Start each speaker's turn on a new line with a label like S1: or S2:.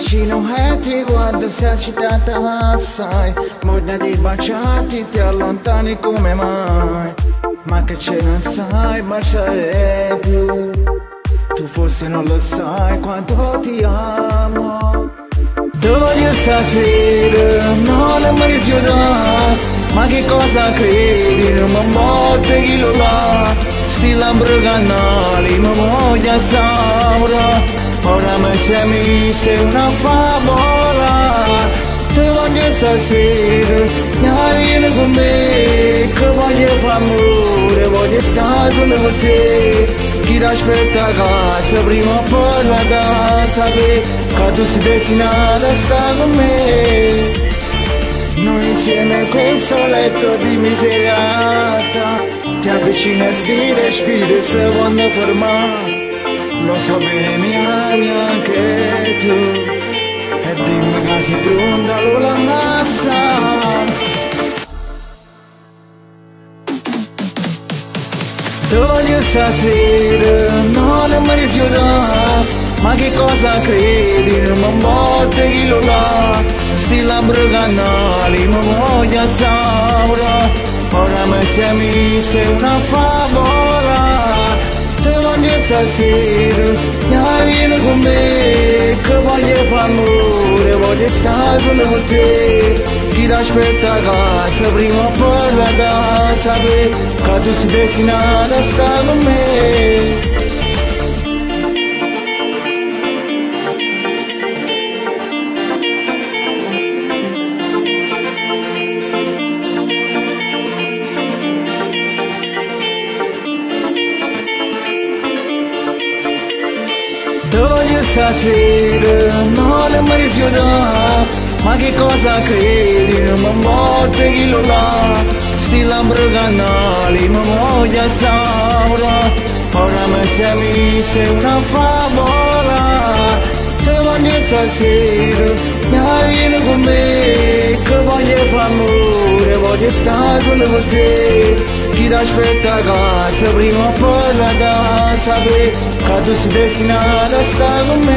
S1: vicino e ti guardo sei agitata assai Moglie di baciati ti allontani come mai? Ma che ce ne sai baciare più? Tu forse non lo sai quanto ti amo. Voglio stasera non mi rifiutare Ma che cosa credi? Mi botte chi lo là Stilla canali ma voglio saura ora mai sé a mí, hice una fábula Te vayas a decir, nadie me conviene Că vayas a amore, voy a estar donde voy Giraș pe acasă, prima păr la casa Ca tu si destinat a sta cu me Noi insieme consoletto di miseria ta. Ti avvicini a sti respiri se vanno fermati lo so bene mi ami anche tu. E dimmi che si pronta la massa Voglio stasera non mi rifiuta Ma che cosa credi? Mi botte chi lo là Sti labbra canali mi voglio saura Ora sei sei una favola stasera Vieni con me Che voglio amore Voglio solo con te Chi ti aspetta a casa Prima o poi la da Sapere che tu sei destinata a stare con me Voglio stasera non mi rifiuta Ma che cosa credi? Mi botte chi lo là Sti labbra canali mi voglio saura. Ora mi sei sei una favola. Te voglio stasera Vieni con me Che voglio fare stars will look day Gira sprettaga sabri mo porada sabe kadus desina rasta gum